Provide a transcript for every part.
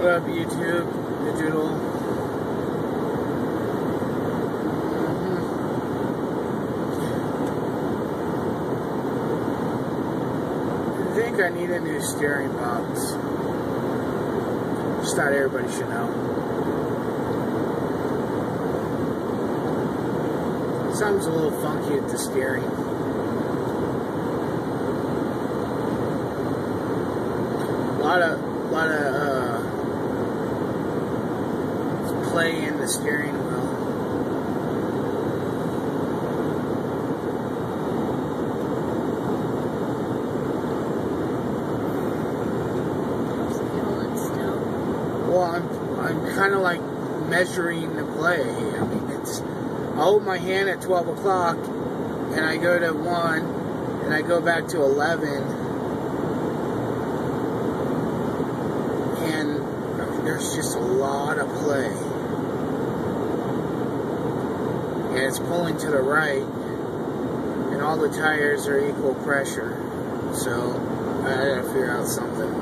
What up, YouTube? Doodle. I think I need a new steering box. Just thought everybody should know. Sounds a little funky at the steering. A lot of, lot of uh, play in the steering wheel. Well, I'm, I'm kind of like measuring the play. I mean, it's, I hold my hand at 12 o'clock, and I go to 1, and I go back to 11, and there's just a lot of play. And it's pulling to the right, and all the tires are equal pressure. So, I gotta figure out something.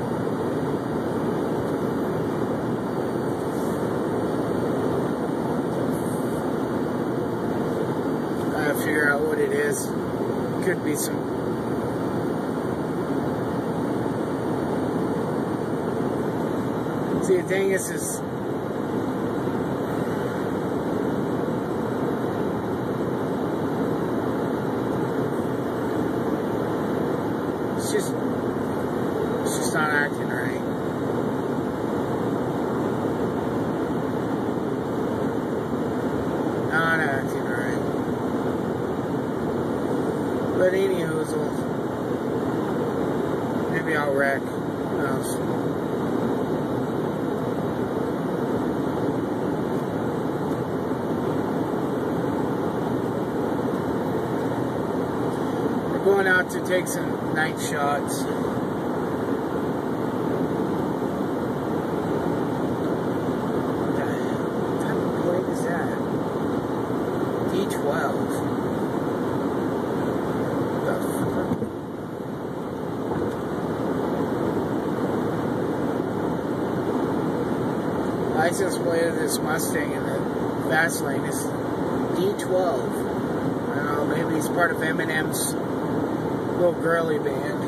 I gotta figure out what it is. Could be some. See, the thing is, is it's just, it's just not acting right. Not acting right. But anywho, maybe I'll wreck. Who knows? We're going out to take some night shots. What the hell? What type of plate is that? D12. The fuck? License plate of this Mustang in the fast lane is D12. I don't know, maybe he's part of Eminem's little girly band.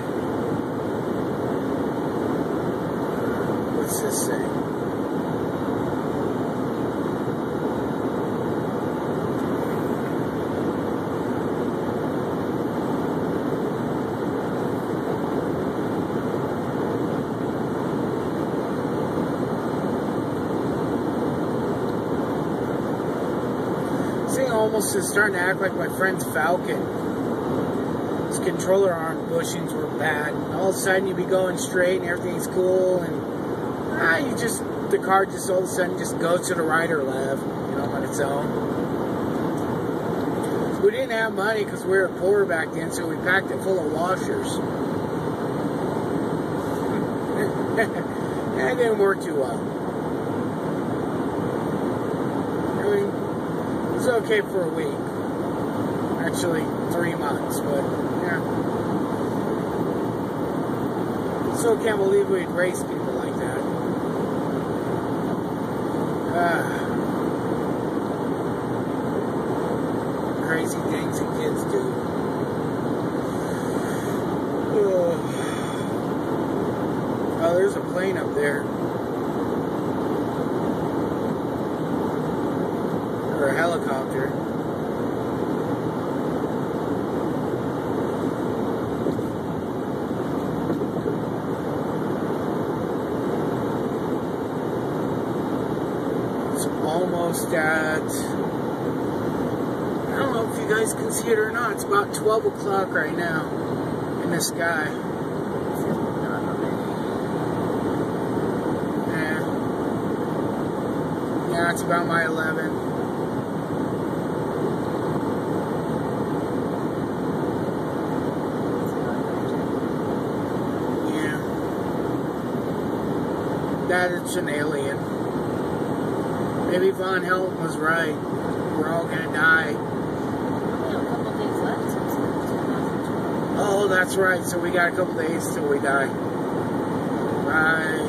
What's this say? Almost is starting to act like my friend's Falcon. Controller arm bushings were bad. And all of a sudden you'd be going straight and everything's cool and ah, you just the car just all of a sudden just goes to the right or left, you know, on its own. We didn't have money because we were poor back then, so we packed it full of washers. that didn't work too well. I mean, it was okay for a week. Actually, three months, but yeah. Still can't believe we'd race people like that. Ah. Crazy things that kids do. Oh, there's a plane up there. Or a helicopter. It's almost at. I don't know if you guys can see it or not. It's about 12 o'clock right now in the sky. Yeah. It's about my 11. Yeah. That it's an alien. Maybe Von Helton was right. We're all gonna die. Only a couple days left since 2012. Oh, that's right. So we got a couple days till we die. Right.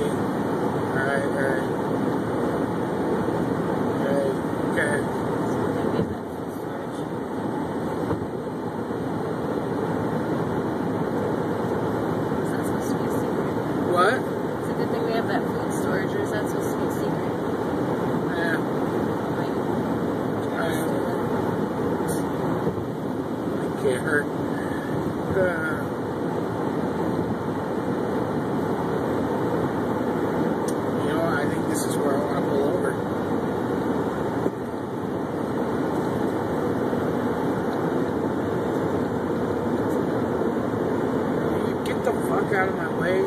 in my way.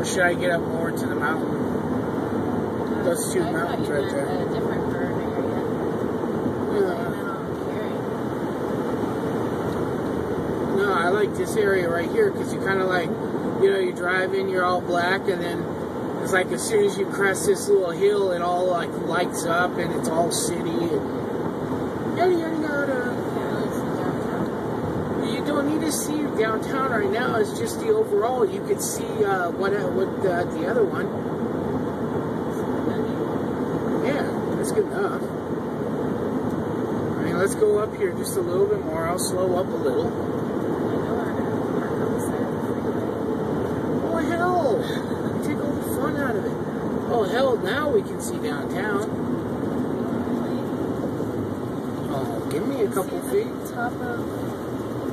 Or should I get up more to the mountain? Those two I mountains right there. No, I like this area right here because you kind of like, you know, you're driving, you're all black, and then it's like as soon as you crest this little hill, it all like lights up and it's all city. And, need to see downtown right now. It's just the overall. You could see uh, what what uh, the other one. Yeah, that's good enough. I mean, let's go up here just a little bit more. I'll slow up a little. The the. Oh hell! Take all the fun out of it. Oh hell! Now we can see downtown. Oh, give me a couple feet. top of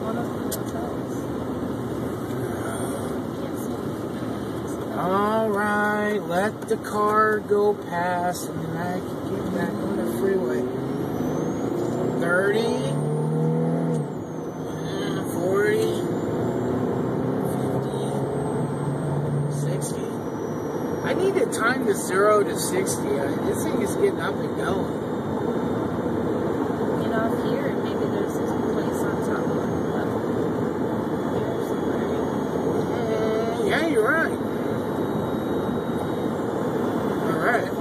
one of the hotels. Can't see. anything. All right, let the car go past, and then I can get back on the freeway. 30, uh, 40, 50, 60. I need to time the 0 to 60. This thing is getting up and going. Get off here and maybe there's this place on top of the level. Here somewhere. Mm, yeah, you're right. All right.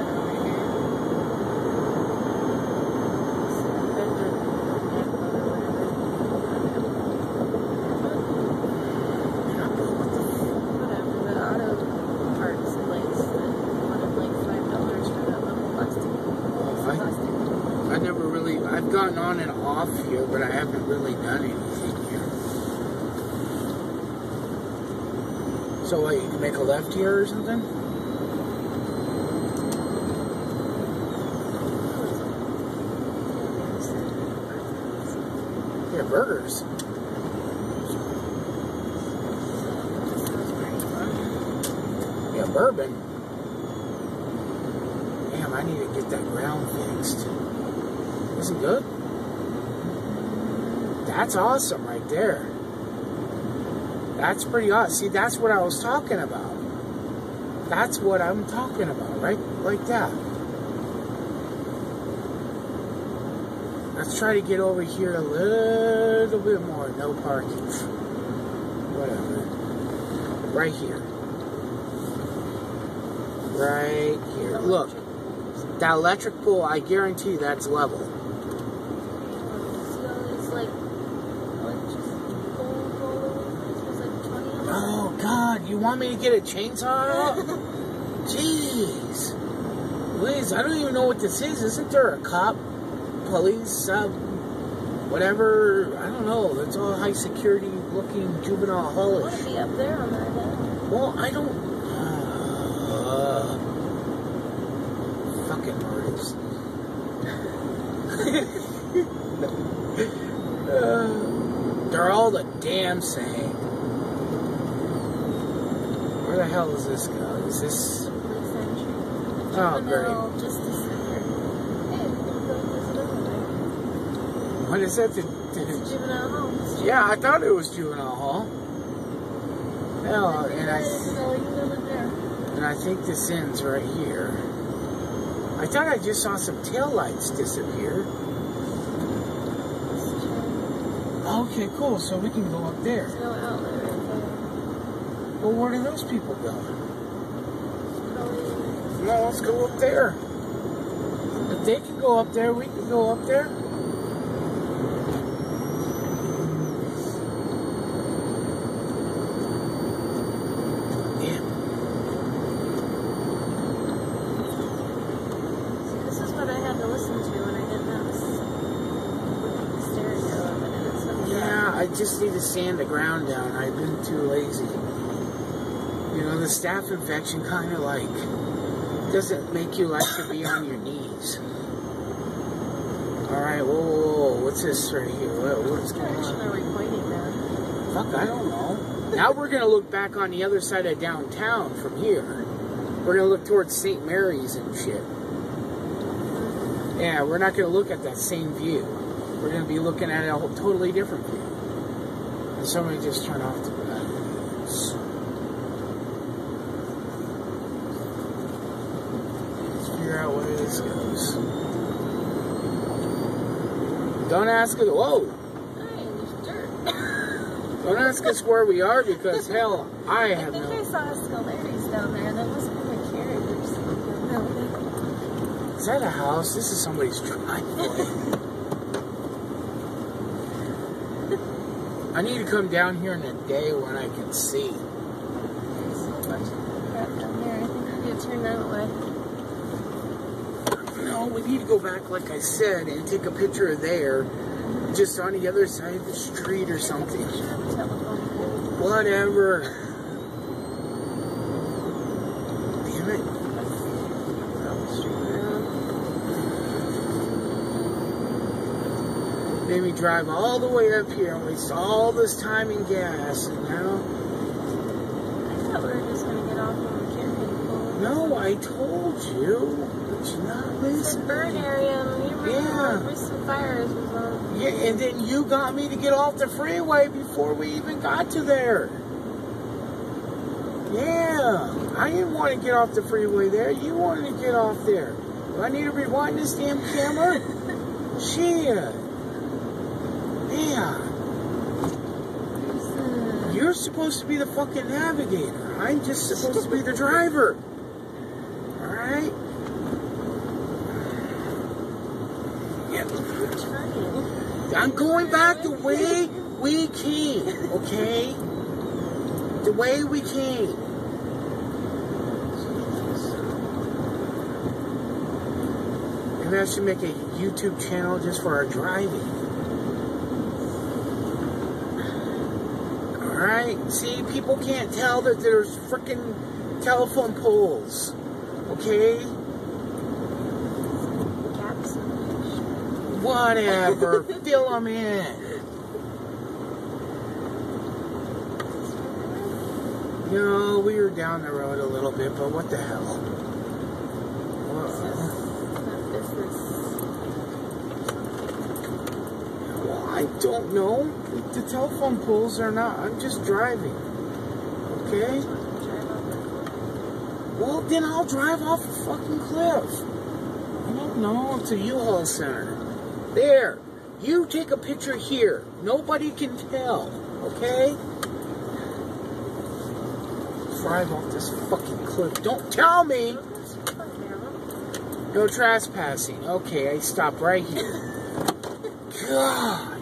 Whatever, the auto parts place that wanted like five dollars for that little plastic. I- plastic. I never really, I've gotten on and off here, but I haven't really done anything here. So what, you can make a left here or something? Yeah, burgers. Yeah, bourbon. Damn, I need to get that ground fixed. Isn't good? That's awesome right there. That's pretty awesome. See, that's what I was talking about. That's what I'm talking about, right? Like that. Let's try to get over here a little bit more. No parking. Whatever. Right here. Right here. Look, that electric pole, I guarantee that's level. See all these like electricity poles all over? There's like 20 of them. Oh, God, you want me to get a chainsaw out? Jeez. Liz, I don't even know what this is. Isn't there a cop, police, uh, whatever? I don't know. That's all high security looking juvenile I want hullish. to be up there on that hill. Well, I don't. Uh, fucking artists. uh, they're all the damn same. Where the hell is this guy? Is this. Oh, great. Juvenile Justice Center. Hey, we'll go visit over there. What is that? The, It's the, yeah, I thought it was juvenile hall. No, and I. So you live there. And I think this ends right here. I thought I just saw some taillights disappear. Okay, cool. So we can go up there. There's no outlet right there. Well, where do those people go? No, let's go up there. If they can go up there, we can go up there. Yeah. This is what I had to listen to when I didn't have this stereo of it, and it's like Yeah, I just need to sand the ground down. I've been too lazy. Know, the staph infection kind of like doesn't make you like to be on your knees. All right, whoa, whoa, whoa, what's this right here? What, what's going direction on? are we pointing now? Fuck, I don't know. Now we're gonna look back on the other side of downtown from here. We're gonna look towards St. Mary's and shit. Yeah, we're not gonna look at that same view. We're gonna be looking at a whole totally different view. And somebody just turned off the lights. figure out where this goes. Don't ask us. Whoa! Hey. Don't ask us where we are because hell, I have I think I saw a Scolari's down there. That must be a carriage or Is that a house? This is somebody's driveway. I need to come down here in a day when I can see. there's bunch of crap down there. I think we need to turn that way. We need to go back, like I said, and take a picture of there, just on the other side of the street or something. Picture of a telephone pole. Whatever. Damn it. Made me drive all the way up here and waste all this time and gas, and now. I thought we were just gonna get off on the carrying pole. No, I told you. Not It's a bird area, and you Yeah. yeah. recent fires was on. Yeah, and then you got me to get off the freeway before we even got to there. Yeah, I didn't want to get off the freeway there. You wanted to get off there. Do I need to rewind this damn camera? Shit. Yeah, you're supposed to be the fucking navigator. I'm just supposed to be the driver. Alright? Yeah. uh, turning. I'm going back the way we came, okay? The way we came. And I should make a YouTube channel just for our driving. Alright? See, people can't tell that there's freaking telephone poles. Okay? Whatever. Fill them in. No, we were down the road a little bit, but what the hell? Well, I don't know. The telephone poles are not. I'm just driving. Okay? Well, then I'll drive off a fucking cliff. I don't know. It's a U-Haul center. There. You take a picture here. Nobody can tell. Okay? Drive off this fucking cliff. Don't tell me. No trespassing. Okay, I stop right here. God.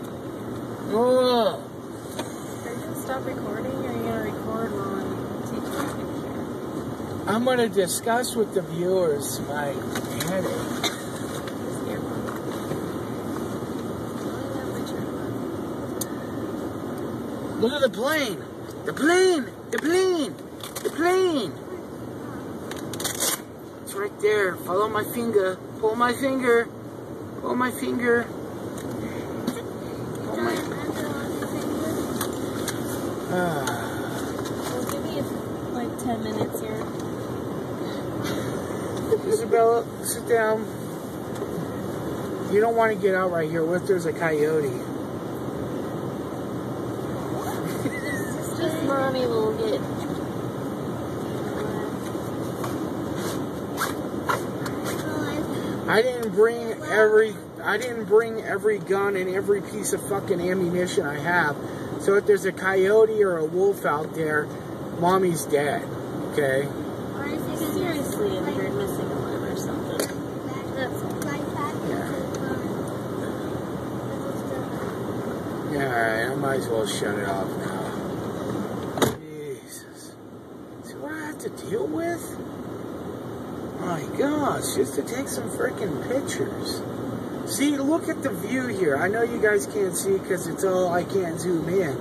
Ugh. Are you gonna stop recording, or are you gonna record while I'm taking a picture? I'm going to discuss with the viewers my headache. This earphone. Oh, yeah, my turn. Look at the plane. The plane. The plane. The plane. It's right there. Follow my finger. Pull my finger. Pull my finger. Pull my. Ah. Well, give me like 10 minutes here. Isabella, sit down. You don't want to get out right here. What if there's a coyote? Mommy will get. I didn't bring every I didn't bring every gun and every piece of fucking ammunition I have. So if there's a coyote or a wolf out there, mommy's dead. Okay? Or if you seriously injured, missing a limb or something. That's all. Yeah, alright, I might as well shut it off now. Jesus. See what I have to deal with? My gosh, just to take some freaking pictures. See, look at the view here. I know you guys can't see because it's all I can't zoom in.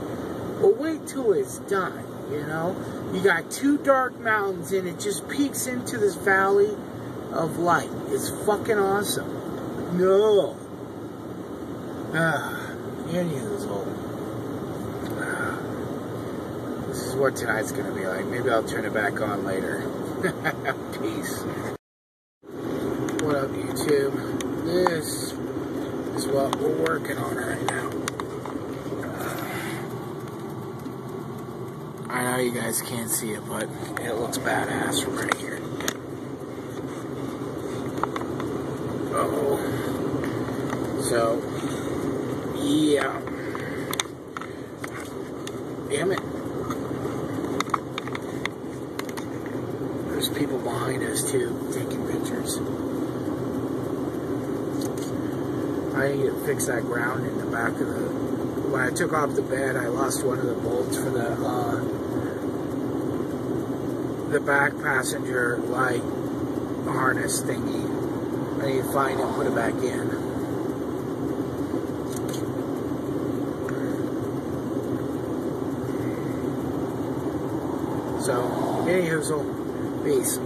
But wait till it's done, you know? You got two dark mountains and it just peeks into this valley of light. It's fucking awesome. No. Ah, any of those old. what tonight's going to be like. Maybe I'll turn it back on later. Peace. What up, YouTube? This is what we're working on right now. Uh, I know you guys can't see it, but it looks badass from right here. Uh oh So, people behind us too, taking pictures. I need to fix that ground in the back of the. When I took off the bed, I lost one of the bolts for the uh, the back passenger light harness thingy. I need to find it and put it back in. So, any hoozle, peace.